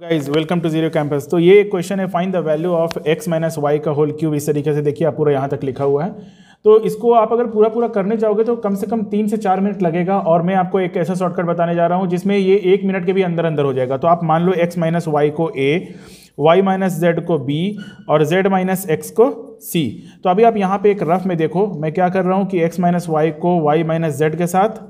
Guys welcome to zero campus तो ये question है find the value of X minus Y का whole cube इस तरीके से देखिए, आप पूरा यहाँ तक लिखा हुआ है। तो इसको आप अगर पूरा पूरा करने जाओगे तो कम से कम तीन से चार मिनट लगेगा और मैं आपको एक ऐसा शॉर्टकट बताने जा रहा हूँ, जिसमें ये एक मिनट के भी अंदर अंदर हो जाएगा। तो आप मान लो एक्स माइनस वाई को ए वाई माइनस जेड को बी और जेड माइनस एक्स को सी तो अभी आप यहाँ पे एक रफ में देखो, मैं क्या कर रहा हूँ कि एक्स माइनस वाई को वाई माइनस जेड के साथ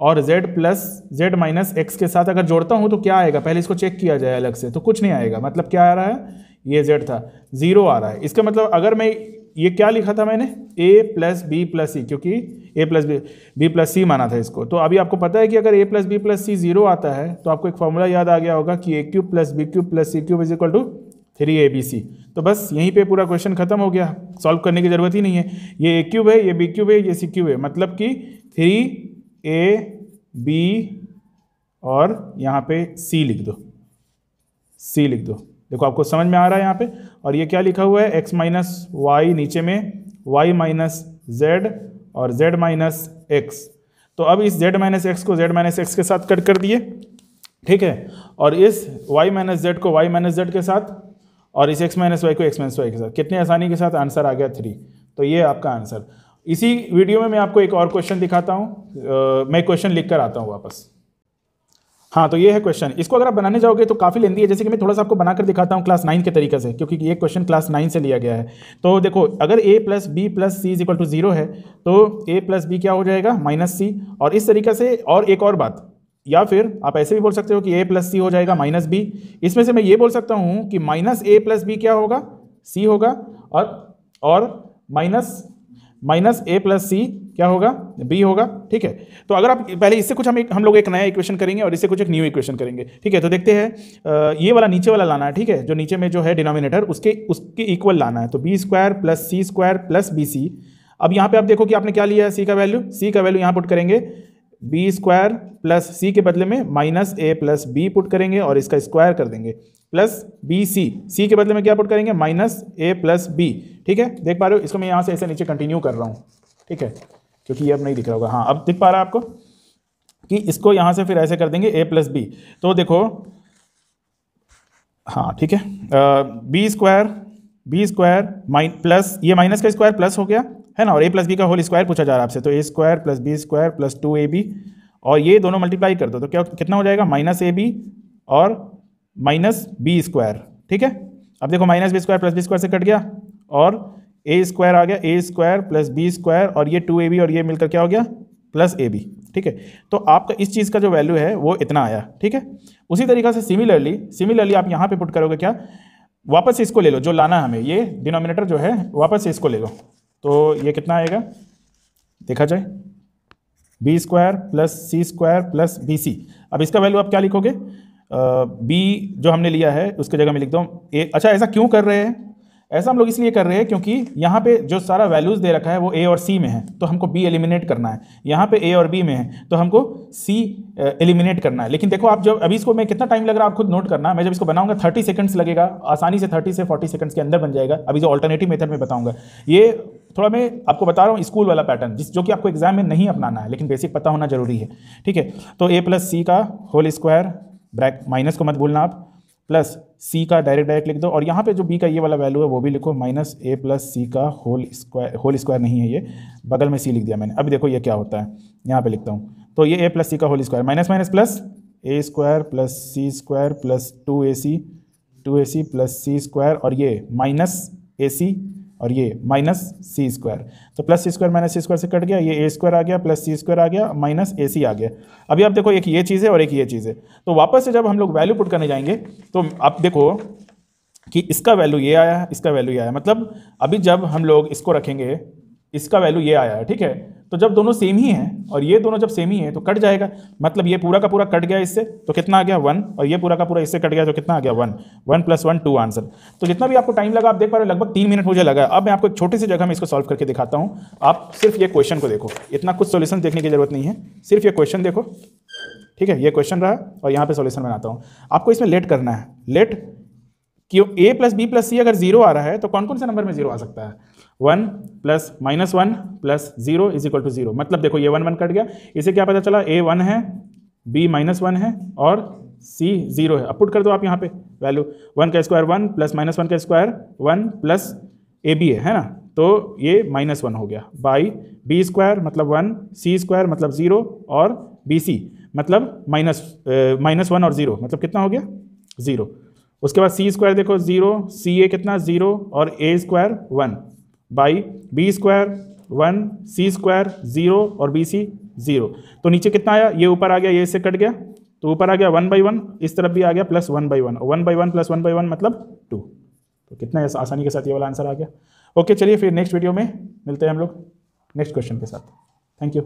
और z plus Z minus X के साथ अगर जोड़ता हूँ तो क्या आएगा? पहले इसको चेक किया जाए अलग से तो कुछ नहीं आएगा। मतलब क्या आ रहा है? ये z था। ज़ीरो आ रहा है। इसका मतलब अगर मैं ये क्या लिखा था मैंने? A plus B plus C क्योंकि a plus B B plus C माना था इसको। तो अभी आपको पता है कि अगर a plus B plus C zero आता है तो आपको एक फॉर्मूला याद आ गया होगा कि A cube plus B cube plus C cube is equal to three A B C तो बस यहीं पे पूरा क्वेश्चन खत्म हो गया। सॉल्व करने की ज़रूरत ही नहीं है। ये ए क्यूब है, ये बी क्यूब है, ये सी क्यूब है। मतलब कि थ्री ए बी और यहाँ पे सी लिख दो। सी लिख दो। देखो आपको समझ में आ रहा है यहाँ पे? और ये क्या लिखा हुआ है? एक्स माइनस वाई नीचे में वाई माइनस जेड और जेड माइनस एक्स तो अब इस जेड माइनस एक्स को जेड माइनस एक्स के साथ कट कर दिए। ठीक है? और इस वाई माइनस जेड को वाई माइनस जेड के साथ और इस एक्स माइनस वाई को एक्स माइनस वाई के साथ। कितने आसानी के साथ? आंसर आ गया थ्री तो ये आपका आंसर इसी वीडियो में मैं आपको एक और क्वेश्चन दिखाता हूँ। मैं क्वेश्चन लिख कर आता हूँ वापस। हाँ तो ये है क्वेश्चन इसको अगर आप बनाने जाओगे तो काफ़ी लेंदी है। जैसे कि मैं थोड़ा सा आपको बनाकर दिखाता हूँ क्लास नाइन के तरीके से, क्योंकि ये क्वेश्चन क्लास नाइन से लिया गया है। तो देखो, अगर A plus B plus C is equal to zero है तो ए प्लस बी क्या हो जाएगा? माइनस सी और इस तरीके से और एक और बात, या फिर आप ऐसे भी बोल सकते हो कि ए प्लस सी हो जाएगा माइनस बी इसमें से मैं ये बोल सकता हूँ कि माइनस ए प्लस बी क्या होगा? सी होगा। और और minus minus A plus C क्या होगा? बी होगा। ठीक है? तो अगर आप पहले इससे कुछ हम एक, हम लोग एक नया इक्वेशन करेंगे और इससे कुछ एक न्यू इक्वेशन करेंगे। ठीक है? तो देखते हैं ये वाला नीचे वाला लाना है। ठीक है? जो नीचे में जो है डिनोमिनेटर उसके उसके इक्वल लाना है। तो B square plus C square plus B C अब यहाँ पे आप देखो कि आपने क्या लिया है? सी का वैल्यू सी का वैल्यू यहाँ पुट करेंगे। बी स्क्वायर प्लस सी के बदले में minus A plus B put करेंगे और इसका स्क्वायर कर देंगे। प्लस बी सी सी के बदले में क्या पुट करेंगे? माइनस ए प्लस बी ठीक है? देख पा रहे हो? इसको मैं यहाँ से ऐसे नीचे कंटिन्यू कर रहा हूँ। ठीक है? क्योंकि ये अब नहीं दिख रहा होगा। हाँ अब दिख पा रहा है आपको कि इसको यहाँ से फिर ऐसे कर देंगे ए प्लस बी तो देखो हाँ ठीक है? B square B square mine plus ये माइनस का स्क्वायर प्लस हो गया, है ना? और ए प्लस बी का होल स्क्वायर पूछा जा रहा है आपसे। तो A square plus B square plus two A B और ये दोनों मल्टीप्लाई कर दो। तो क्या, कितना हो जाएगा? माइनस ए बी और माइनस बी स्क्वायर, ठीक है? अब देखो minus B square plus B square से कट गया, और ए स्क्वायर आ गया, A square plus B square, और ये टू ए बी, और ये मिलकर क्या हो गया? प्लस ए बी, ठीक है? तो आपका इस चीज़ का जो वैल्यू है, वो इतना आया, ठीक है? उसी तरीका से सिमिलरली सिमिलरली आप यहाँ पे पुट करोगे क्या? वापस इसको ले लो, जो लाना हमें, ये डिनोमिनेटर जो है, वापस इसको ले लो। तो ये कितना आएगा? देखा जाए, B square plus C square plus B C. अब इसका वैल्यू आप क्या लिखोगे? बी जो हमने लिया है, उसके जगह में लिख दो ए अच्छा ऐसा क्यों कर रहे हैं? ऐसा हम लोग इसलिए कर रहे हैं क्योंकि यहाँ पे जो सारा वैल्यूज़ दे रखा है, वो ए और सी में है तो हमको बी एलिमिनेट करना है। यहाँ पे ए और बी में है तो हमको सी एलिमिनेट करना है। लेकिन देखो, आप जब, अभी इसको मैं कितना टाइम लग रहा है, आप खुद नोट करना। मैं जब इसको बनाऊँगा थर्टी सेकंड्स लगेगा, आसानी से थर्टी से फोर्टी सेकंड्स के अंदर बन जाएगा। अभी जो ऑल्टरनेटिव मेथड में बताऊँगा। ये थोड़ा मैं आपको बता रहा हूँ स्कूल वाला पैटर्न जिस, जो कि आपको एग्ज़ाम में नहीं अपनाना है, लेकिन बेसिक पता होना ज़रूरी है। ठीक है तो ए प्लस सी का होल स्क्वायर ब्रैक, माइनस को मत भूलना आप, प्लस सी का डायरेक्ट डायरेक्ट लिख दो, और यहाँ पे जो बी का ये वाला वैल्यू है, वो भी लिखो, माइनस ए प्लस सी का होल स्क्वायर होल स्क्वायर नहीं है ये, बगल में सी लिख दिया मैंने। अभी देखो ये क्या होता है, यहाँ पे लिखता हूँ। तो ये ए प्लस सी का whole square minus minus plus A square plus C square plus two A C two A C plus C square और ये माइनस ए सी और ये माइनस सी स्क्वायर तो plus C square minus C square से cut गया, ये ए square आ गया प्लस सी स्क्वायर आ गया माइनस ए सी आ गया. अभी आप देखो एक ये चीज़ है और एक ये चीज़ है. तो वापस से जब हम लोग वैल्यू पुट करने जाएँगे तो आप देखो कि इसका वैल्यू ये आया, इसका वैल्यू ये आया. मतलब अभी जब हम लोग इसको रखेंगे, इसका वैल्यू ये आया है ठीक है? तो जब दोनों सेम ही हैं, और ये दोनों जब सेम ही हैं तो कट जाएगा। मतलब ये पूरा का पूरा कट गया इससे तो कितना आ गया वन और ये पूरा का पूरा इससे कट गया तो कितना आ गया one one plus one two answer तो जितना भी आपको टाइम लगा, आप देख पा रहे हो, लगभग तीन मिनट मुझे लगा अब मैं आपको एक छोटी सी जगह में इसको सॉल्व करके दिखाता हूँ। आप सिर्फ़ ये क्वेश्चन को देखो। इतना कुछ सोल्यूशन देखने की ज़रूरत नहीं है। सिर्फ़ ये क्वेश्चन देखो। ठीक है, ये क्वेश्चन रहा, और यहाँ पे सोल्यूशन बनाता हूँ। आपको इसमें लेट करना है। लेट कि A plus B plus C अगर ज़ीरो आ रहा है तो कौन कौन से नंबर में ज़ीरो आ सकता है? One plus minus one plus zero is equal to zero. मतलब देखो ये वन वन कट गया। इसे क्या पता चला? ए वन है बी माइनस वन है और सी ज़ीरो है। अब पुट कर दो आप यहाँ पे वैल्यू। वन का square one plus minus one का square one plus A B है है ना? तो ये माइनस वन हो गया। बाई बी स्क्वायर मतलब वन सी स्क्वायर मतलब ज़ीरो और बी सी मतलब माइनस माइनस वन और ज़ीरो। मतलब कितना हो गया? ज़ीरो। उसके बाद सी स्क्वायर देखो, ज़ीरो सी ए कितना? ज़ीरो और A square one. By B square one C square zero और बी सी ज़ीरो। तो नीचे कितना आया? ये ऊपर आ गया, ये इससे कट गया। तो ऊपर आ गया वन बाई वन, इस तरफ़ भी आ गया plus one by one. One by one plus one by one मतलब टू। तो कितना आसानी के साथ ये वाला आंसर आ गया। ओके, चलिए फिर नेक्स्ट वीडियो में मिलते हैं हम लोग नेक्स्ट क्वेश्चन के साथ। Thank you.